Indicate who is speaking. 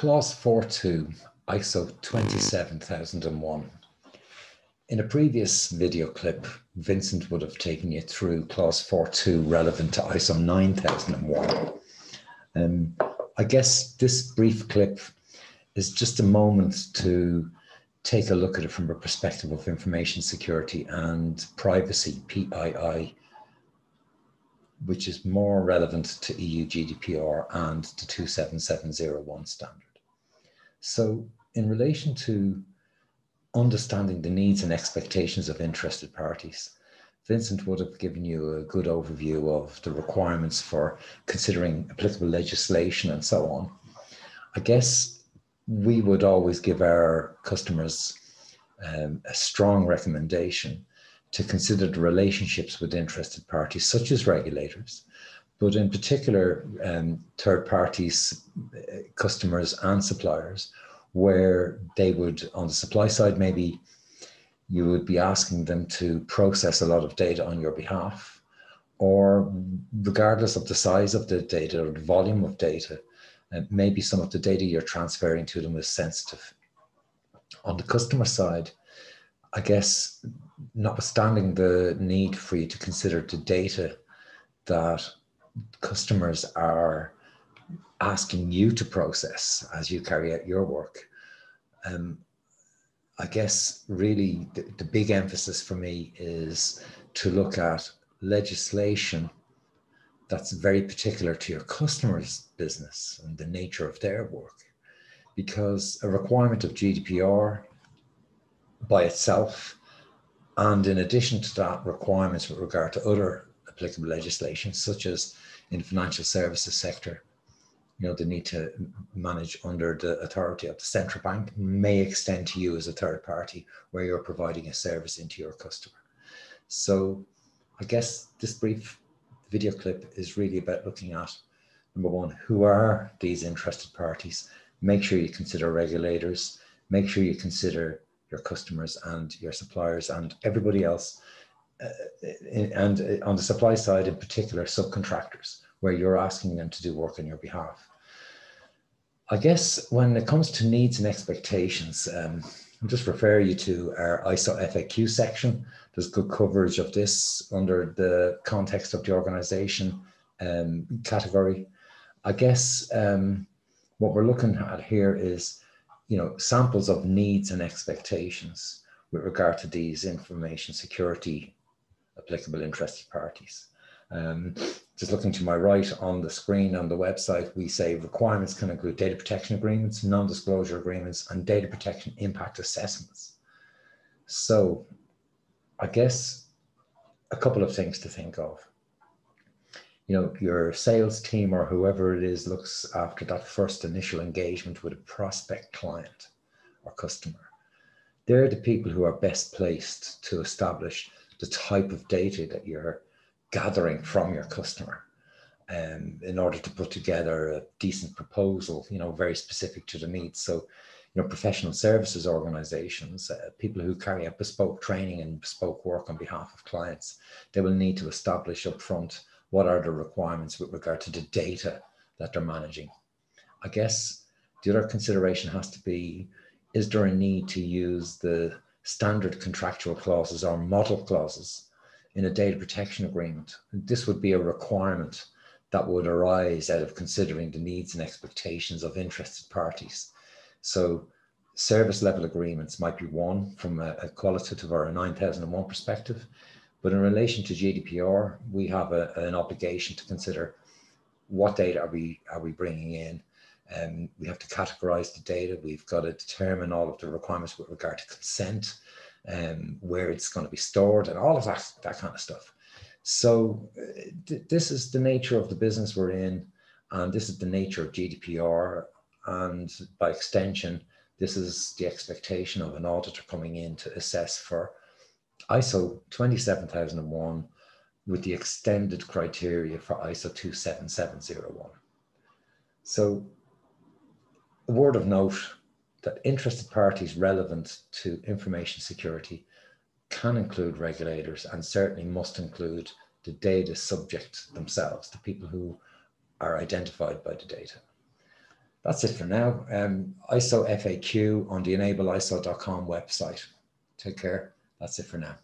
Speaker 1: Clause 4.2, ISO 27001. In a previous video clip, Vincent would have taken you through Clause 4.2 relevant to ISO 9001. Um, I guess this brief clip is just a moment to take a look at it from a perspective of information security and privacy, PII, which is more relevant to EU GDPR and to 27701 standard. So in relation to understanding the needs and expectations of interested parties, Vincent would have given you a good overview of the requirements for considering applicable legislation and so on. I guess we would always give our customers um, a strong recommendation to consider the relationships with interested parties, such as regulators, but in particular, um, third parties, customers, and suppliers, where they would, on the supply side, maybe you would be asking them to process a lot of data on your behalf, or regardless of the size of the data or the volume of data, uh, maybe some of the data you're transferring to them is sensitive. On the customer side, I guess notwithstanding the need for you to consider the data that customers are asking you to process as you carry out your work, um, I guess really the, the big emphasis for me is to look at legislation that's very particular to your customer's business and the nature of their work. Because a requirement of GDPR by itself and in addition to that, requirements with regard to other applicable legislation, such as in the financial services sector, you know, the need to manage under the authority of the central bank may extend to you as a third party where you're providing a service into your customer. So I guess this brief video clip is really about looking at number one, who are these interested parties? Make sure you consider regulators, make sure you consider your customers and your suppliers and everybody else. And on the supply side, in particular, subcontractors, where you're asking them to do work on your behalf. I guess when it comes to needs and expectations, um, I'll just refer you to our ISO FAQ section. There's good coverage of this under the context of the organization um, category. I guess um, what we're looking at here is you know, samples of needs and expectations with regard to these information security applicable interested parties. Um, just looking to my right on the screen on the website, we say requirements can include data protection agreements, non-disclosure agreements, and data protection impact assessments. So I guess a couple of things to think of you know your sales team or whoever it is looks after that first initial engagement with a prospect client or customer they're the people who are best placed to establish the type of data that you're gathering from your customer um, in order to put together a decent proposal you know very specific to the needs so you know professional services organizations uh, people who carry out bespoke training and bespoke work on behalf of clients they will need to establish upfront what are the requirements with regard to the data that they're managing. I guess the other consideration has to be, is there a need to use the standard contractual clauses or model clauses in a data protection agreement? This would be a requirement that would arise out of considering the needs and expectations of interested parties. So service level agreements might be one from a, a qualitative or a 9001 perspective. But in relation to GDPR, we have a, an obligation to consider what data are we are we bringing in. Um, we have to categorize the data. We've got to determine all of the requirements with regard to consent, um, where it's going to be stored, and all of that that kind of stuff. So uh, th this is the nature of the business we're in, and this is the nature of GDPR, and by extension, this is the expectation of an auditor coming in to assess for ISO 27001 with the extended criteria for ISO 27701. So a word of note that interested parties relevant to information security can include regulators and certainly must include the data subject themselves, the people who are identified by the data. that's it for now. Um, ISO FAQ on the enableiso.com website. Take care. That's it for now.